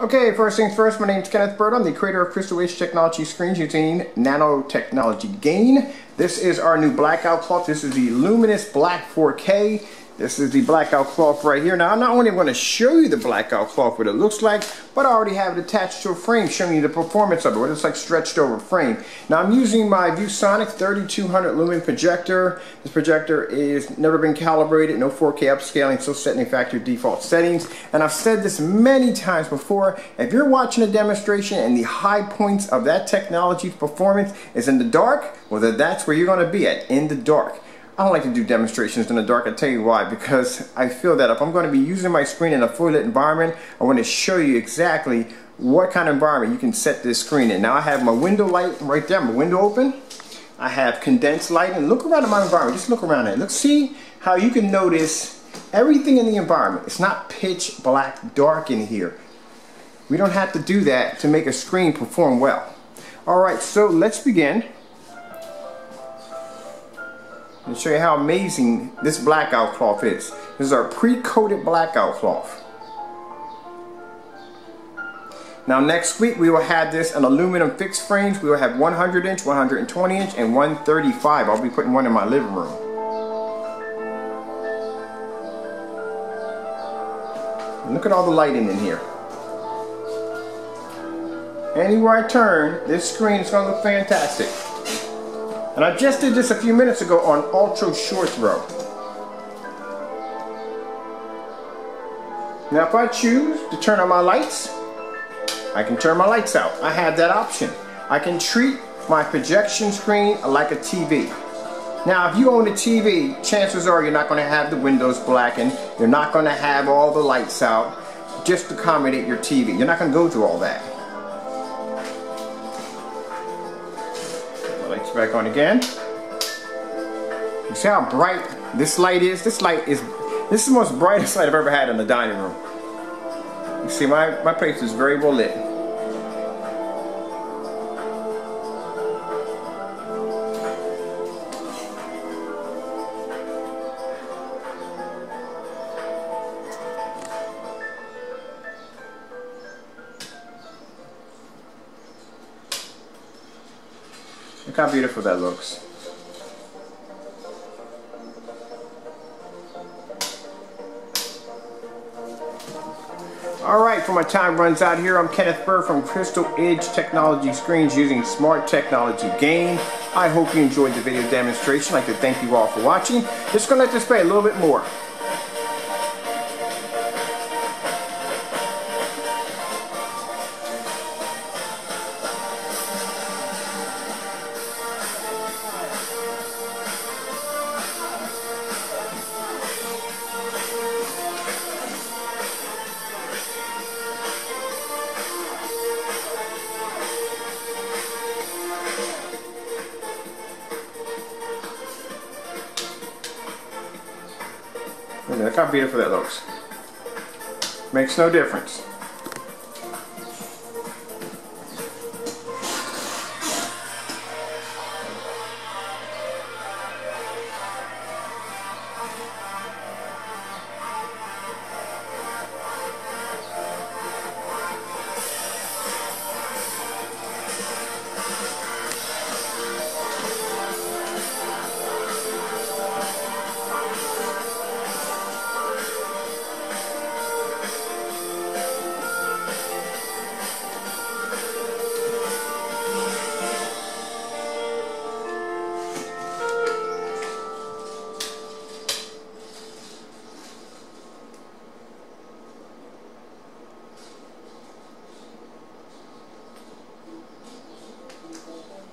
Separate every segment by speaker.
Speaker 1: Okay, first things first, my name is Kenneth Byrd. I'm the creator of Crystal Edge Technology Screens using nanotechnology gain. This is our new blackout cloth. This is the Luminous Black 4K. This is the blackout cloth right here. Now, I'm not only going to show you the blackout cloth, what it looks like, but I already have it attached to a frame showing you the performance of it, what it's like stretched over frame. Now, I'm using my ViewSonic 3200 lumen projector. This projector is never been calibrated, no 4K upscaling, still set in factory default settings. And I've said this many times before, if you're watching a demonstration and the high points of that technology's performance is in the dark, well, that's where you're going to be at, in the dark. I don't like to do demonstrations in the dark. I'll tell you why. Because I feel that if I'm going to be using my screen in a fully lit environment, I want to show you exactly what kind of environment you can set this screen in. Now I have my window light right there, my window open. I have condensed light and look around at my environment. Just look around it. Look, see how you can notice everything in the environment. It's not pitch black dark in here. We don't have to do that to make a screen perform well. All right, so let's begin and show you how amazing this blackout cloth is. This is our pre-coated blackout cloth. Now next week we will have this in aluminum fixed frames. We will have 100 inch, 120 inch, and 135. I'll be putting one in my living room. look at all the lighting in here. Anywhere I turn, this screen is going to look fantastic. And I just did this a few minutes ago on ultra short throw. Now if I choose to turn on my lights, I can turn my lights out. I have that option. I can treat my projection screen like a TV. Now if you own a TV, chances are you're not going to have the windows blackened. You're not going to have all the lights out just to accommodate your TV. You're not going to go through all that. Back on again. You see how bright this light is? This light is, this is the most brightest light I've ever had in the dining room. You see, my, my place is very well lit. Look how beautiful that looks. Alright, for my time runs out here, I'm Kenneth Byrd from Crystal Edge Technology Screens using Smart Technology Gain. I hope you enjoyed the video demonstration. I'd like to thank you all for watching. Just going to let this play a little bit more. Look how beautiful that looks. Makes no difference.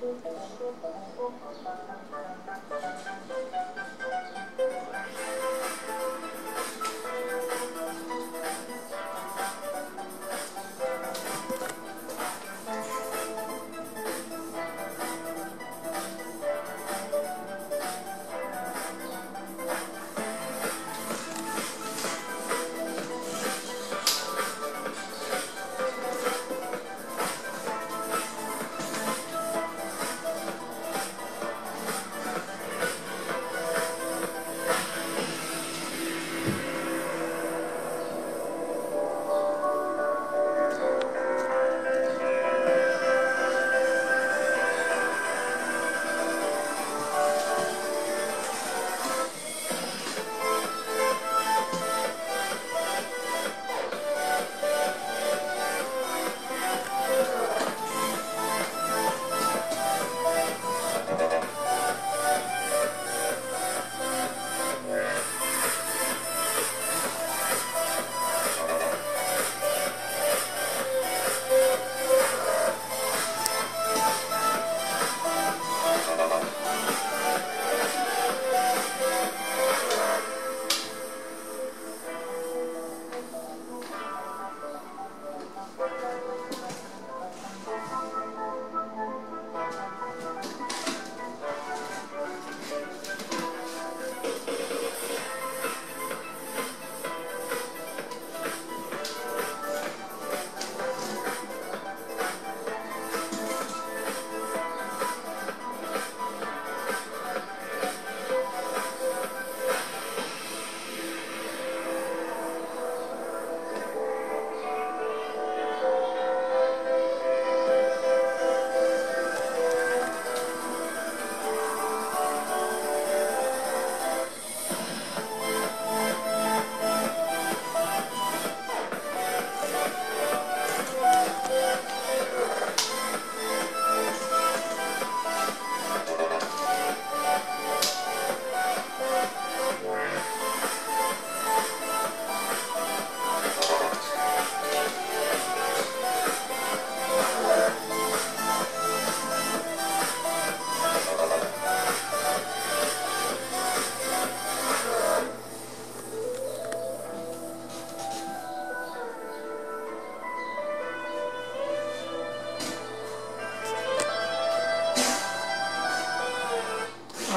Speaker 1: Thank you.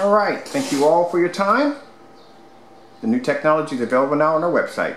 Speaker 1: All right, thank you all for your time. The new technology is available now on our website.